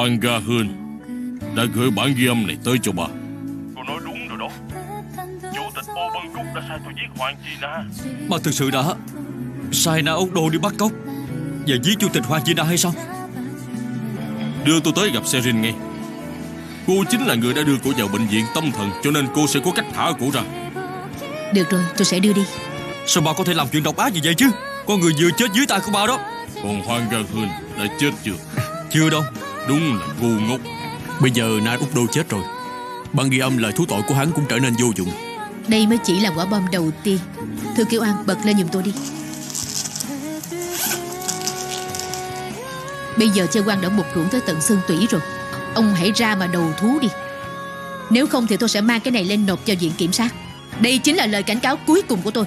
Hoàng Ga Hương đã gửi bản ghi âm này tới cho bà. Cô nói đúng rồi đó Chủ tịch Ô Bân Cúc đã sai tôi giết Hoàng Chi Na Bà thực sự đã Sai Na ốc đô đi bắt cóc Và giết chủ tịch Hoàng Chi Na hay sao Đưa tôi tới gặp Serin ngay. Cô chính là người đã đưa cô vào bệnh viện tâm thần cho nên cô sẽ có cách thả cô ra. Được rồi tôi sẽ đưa đi Sao bà có thể làm chuyện độc ác như vậy chứ Con người vừa chết dưới tay của bà đó Còn Hoàng Ga Hương đã chết chưa? Chưa đâu Đúng là ngu ngốc. Bây giờ Na Úc Đô chết rồi. Bản ghi âm lời thú tội của hắn cũng trở nên vô dụng. Đây mới chỉ là quả bom đầu tiên. Thư Kiều An bật lên giùm tôi đi. Bây giờ chơi quan đã một ruộng tới tận xương tủy rồi. Ông hãy ra mà đầu thú đi. Nếu không thì tôi sẽ mang cái này lên nộp cho viện kiểm sát. Đây chính là lời cảnh cáo cuối cùng của tôi